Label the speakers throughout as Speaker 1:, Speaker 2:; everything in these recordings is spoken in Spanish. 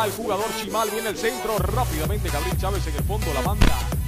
Speaker 1: al jugador Chimal. Viene el centro rápidamente. Gabriel Chávez en el fondo la banda.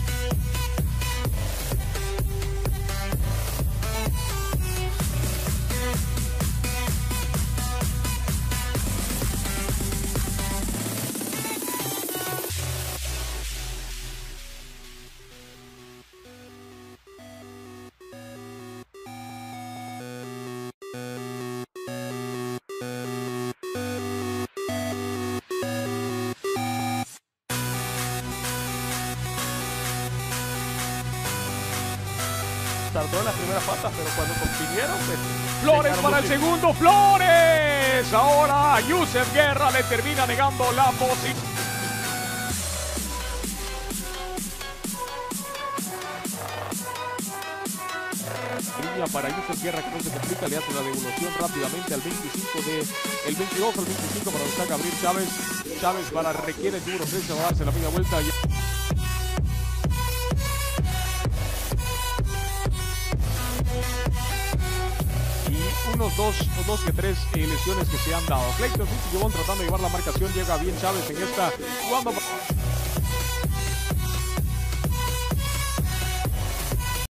Speaker 1: Tardó en las primeras patas, pero cuando compitieron, pues, Flores para el segundo, Flores. Ahora Yusef Guerra le termina negando la posición. Línea para Yusef Guerra que no se complica, le hace la devolución rápidamente al 25 de el 22 al 25 para buscar Gabriel Chávez. Chávez para requiere el duro 13 va a darse la media vuelta. unos dos, dos que tres eh, lesiones que se han dado. Clayton Fitzgibbon tratando de llevar la marcación, llega bien Chávez en esta jugando.